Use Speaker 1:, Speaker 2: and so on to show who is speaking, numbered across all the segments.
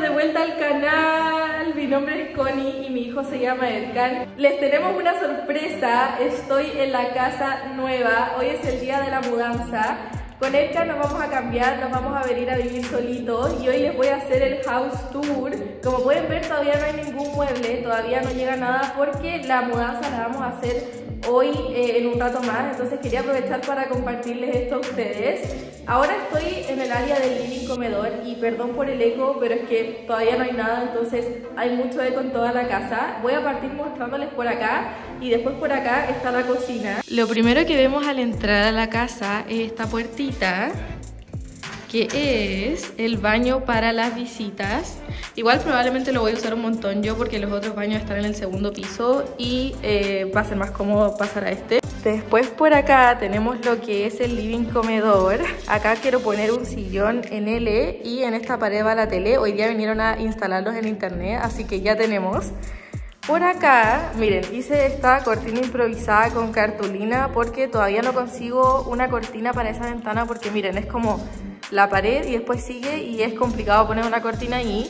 Speaker 1: de vuelta al canal. Mi nombre es Connie y mi hijo se llama Erkan. Les tenemos una sorpresa. Estoy en la casa nueva. Hoy es el día de la mudanza. Con Erkan nos vamos a cambiar, nos vamos a venir a vivir solitos y hoy les voy a hacer el house tour. Como pueden ver todavía no hay ningún mueble, todavía no llega nada porque la mudanza la vamos a hacer hoy eh, en un rato más, entonces quería aprovechar para compartirles esto a ustedes. Ahora estoy en el área del living comedor y perdón por el eco, pero es que todavía no hay nada, entonces hay mucho eco en toda la casa. Voy a partir mostrándoles por acá y después por acá está la cocina. Lo primero que vemos al entrar a la casa es esta puertita que es el baño para las visitas. Igual probablemente lo voy a usar un montón yo porque los otros baños están en el segundo piso y eh, va a ser más cómodo pasar a este. Después por acá tenemos lo que es el living comedor. Acá quiero poner un sillón en L y en esta pared va la tele. Hoy día vinieron a instalarlos en internet, así que ya tenemos. Por acá, miren, hice esta cortina improvisada con cartulina porque todavía no consigo una cortina para esa ventana porque miren, es como la pared y después sigue y es complicado poner una cortina ahí.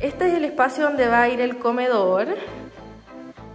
Speaker 1: Este es el espacio donde va a ir el comedor.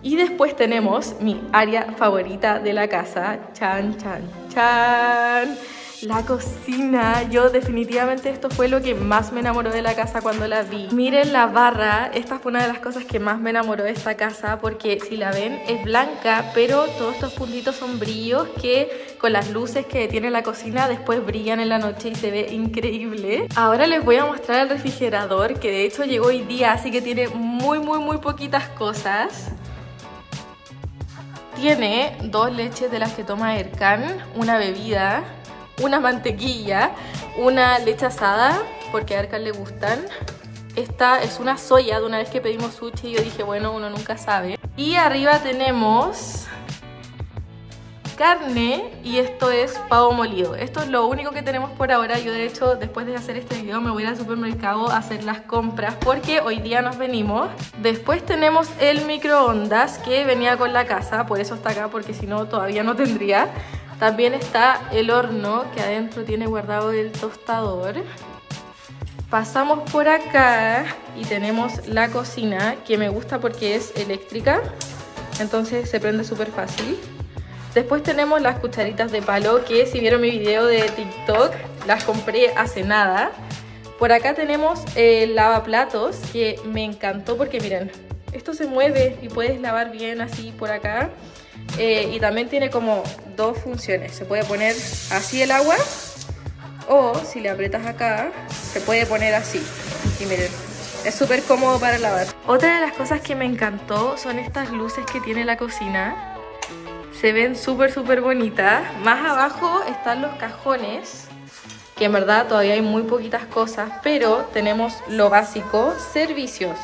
Speaker 1: Y después tenemos mi área favorita de la casa. Chan, chan, chan. La cocina, yo definitivamente esto fue lo que más me enamoró de la casa cuando la vi. Miren la barra, esta fue una de las cosas que más me enamoró de esta casa porque si la ven es blanca, pero todos estos puntitos son brillos que con las luces que tiene la cocina después brillan en la noche y se ve increíble. Ahora les voy a mostrar el refrigerador que de hecho llegó hoy día, así que tiene muy muy muy poquitas cosas. Tiene dos leches de las que toma Erkan, una bebida, una mantequilla, una leche asada, porque a Arcan le gustan. Esta es una soya de una vez que pedimos sushi yo dije, bueno, uno nunca sabe. Y arriba tenemos carne y esto es pavo molido. Esto es lo único que tenemos por ahora. Yo de hecho después de hacer este video me voy al supermercado a hacer las compras porque hoy día nos venimos. Después tenemos el microondas que venía con la casa, por eso está acá porque si no todavía no tendría. También está el horno que adentro tiene guardado el tostador. Pasamos por acá y tenemos la cocina que me gusta porque es eléctrica. Entonces se prende súper fácil. Después tenemos las cucharitas de palo que si vieron mi video de TikTok las compré hace nada. Por acá tenemos el lavaplatos que me encantó porque miren, esto se mueve y puedes lavar bien así por acá. Eh, y también tiene como dos funciones. Se puede poner así el agua o si le aprietas acá, se puede poner así. Y miren, es súper cómodo para lavar. Otra de las cosas que me encantó son estas luces que tiene la cocina. Se ven súper, súper bonitas. Más abajo están los cajones, que en verdad todavía hay muy poquitas cosas, pero tenemos lo básico, servicios.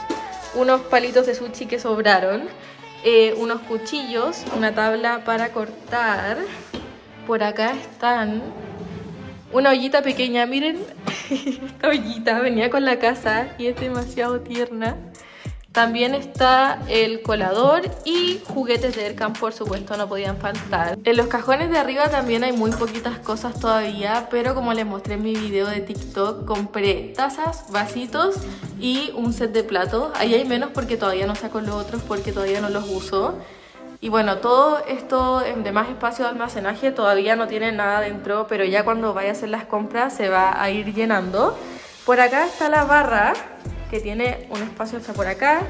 Speaker 1: Unos palitos de sushi que sobraron eh, unos cuchillos, una tabla para cortar. Por acá están una ollita pequeña, miren, esta ollita venía con la casa y es demasiado tierna. También está el colador y juguetes de Erkan, por supuesto, no podían faltar. En los cajones de arriba también hay muy poquitas cosas todavía, pero como les mostré en mi video de TikTok, compré tazas, vasitos y un set de platos. Ahí hay menos porque todavía no saco los otros porque todavía no los uso. Y bueno, todo esto de más espacio de almacenaje todavía no tiene nada dentro, pero ya cuando vaya a hacer las compras se va a ir llenando. Por acá está la barra que tiene un espacio hasta por acá.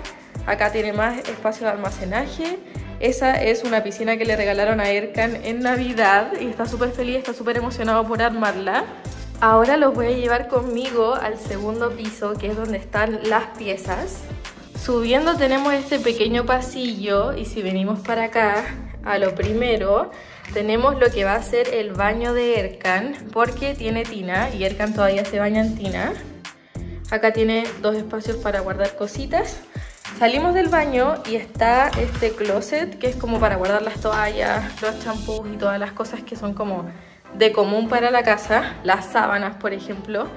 Speaker 1: Acá tiene más espacio de almacenaje. Esa es una piscina que le regalaron a Erkan en Navidad y está súper feliz, está súper emocionado por armarla. Ahora los voy a llevar conmigo al segundo piso, que es donde están las piezas. Subiendo tenemos este pequeño pasillo y si venimos para acá, a lo primero, tenemos lo que va a ser el baño de Erkan, porque tiene tina y Erkan todavía se baña en tina. Acá tiene dos espacios para guardar cositas. Salimos del baño y está este closet que es como para guardar las toallas, los champús y todas las cosas que son como de común para la casa. Las sábanas, por ejemplo.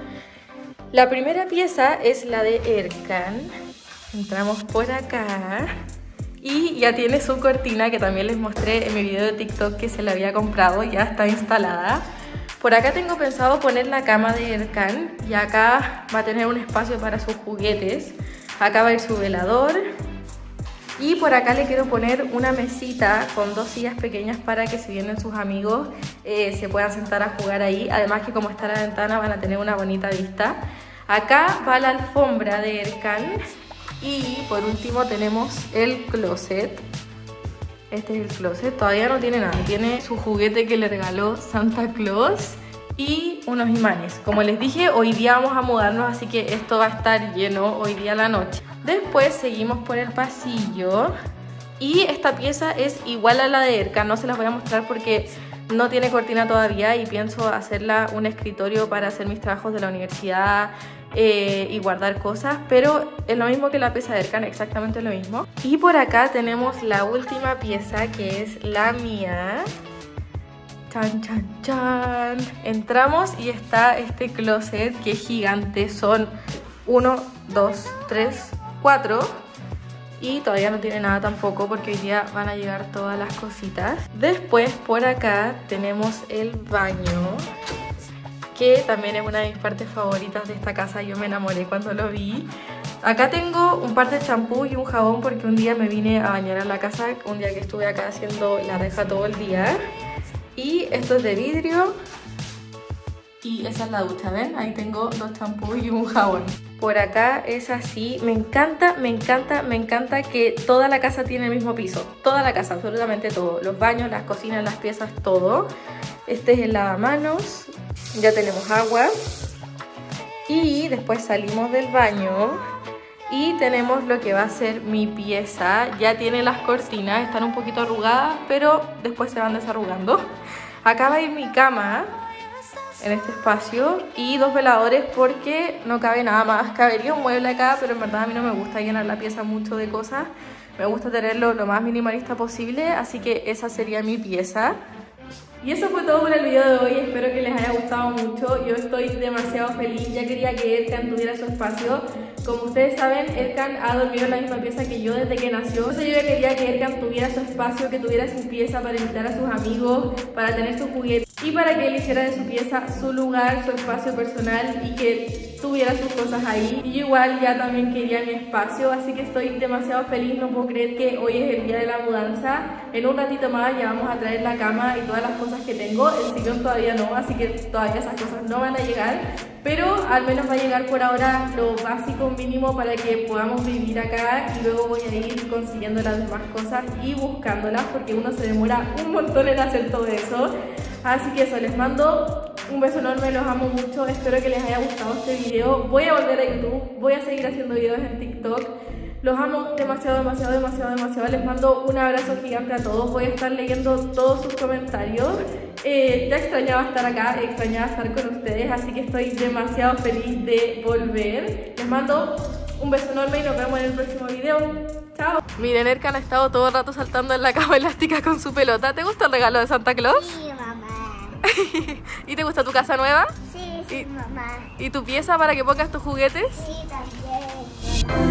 Speaker 1: La primera pieza es la de Erkan. Entramos por acá. Y ya tiene su cortina que también les mostré en mi video de TikTok que se la había comprado. Ya está instalada. Por acá tengo pensado poner la cama de Erkan y acá va a tener un espacio para sus juguetes. Acá va a ir su velador. Y por acá le quiero poner una mesita con dos sillas pequeñas para que si vienen sus amigos eh, se puedan sentar a jugar ahí. Además que como está la ventana van a tener una bonita vista. Acá va la alfombra de Erkan. Y por último tenemos el closet. Este es el closet. Todavía no tiene nada. Tiene su juguete que le regaló Santa Claus y unos imanes. Como les dije, hoy día vamos a mudarnos, así que esto va a estar lleno hoy día la noche. Después seguimos por el pasillo y esta pieza es igual a la de Erka. No se las voy a mostrar porque no tiene cortina todavía y pienso hacerla un escritorio para hacer mis trabajos de la universidad, eh, y guardar cosas, pero es lo mismo que la pieza de Erkan, exactamente lo mismo. Y por acá tenemos la última pieza que es la mía. Chan, chan, chan. Entramos y está este closet que es gigante. Son 1, 2, 3, 4. Y todavía no tiene nada tampoco porque hoy día van a llegar todas las cositas. Después por acá tenemos el baño que también es una de mis partes favoritas de esta casa. Yo me enamoré cuando lo vi. Acá tengo un par de champú y un jabón porque un día me vine a bañar a la casa, un día que estuve acá haciendo la reja todo el día. Y esto es de vidrio. Y esa es la ducha, ¿ven? Ahí tengo dos champús y un jabón. Por acá es así. Me encanta, me encanta, me encanta que toda la casa tiene el mismo piso. Toda la casa, absolutamente todo. Los baños, las cocinas, las piezas, todo. Este es el lavamanos ya tenemos agua y después salimos del baño y tenemos lo que va a ser mi pieza. Ya tiene las cortinas, están un poquito arrugadas, pero después se van desarrugando. Acá va a ir mi cama en este espacio y dos veladores porque no cabe nada más. Cabería un mueble acá, pero en verdad a mí no me gusta llenar la pieza mucho de cosas. Me gusta tenerlo lo más minimalista posible, así que esa sería mi pieza. Y eso fue todo por el video de hoy, espero que les haya gustado mucho, yo estoy demasiado feliz, ya quería que Erkan tuviera su espacio, como ustedes saben, Erkan ha dormido en la misma pieza que yo desde que nació, entonces yo ya quería que Erkan tuviera su espacio, que tuviera su pieza para invitar a sus amigos, para tener sus juguetes y para que él hiciera de su pieza su lugar, su espacio personal y que tuviera sus cosas ahí. Y igual ya también quería mi espacio, así que estoy demasiado feliz, no puedo creer que hoy es el día de la mudanza. En un ratito más ya vamos a traer la cama y todas las cosas que tengo, el sillón todavía no, así que todavía esas cosas no van a llegar, pero al menos va a llegar por ahora lo básico mínimo para que podamos vivir acá y luego voy a ir consiguiendo las demás cosas y buscándolas porque uno se demora un montón en hacer todo eso. Así que eso, les mando un beso enorme, los amo mucho, espero que les haya gustado este video. Voy a volver a YouTube, voy a seguir haciendo videos en TikTok. Los amo demasiado, demasiado, demasiado, demasiado. Les mando un abrazo gigante a todos. Voy a estar leyendo todos sus comentarios. Eh, ya extrañaba estar acá, extrañaba estar con ustedes, así que estoy demasiado feliz de volver. Les mando un beso enorme y nos vemos en el próximo video. Chao. Miren, Erkan ha estado todo el rato saltando en la cama elástica con su pelota. ¿Te gusta el regalo de Santa Claus? ¿Y te gusta tu casa nueva?
Speaker 2: Sí, sí,
Speaker 1: ¿Y-
Speaker 2: mamá.
Speaker 1: ¿Y tu pieza para que pongas tus juguetes?
Speaker 2: Sí, también.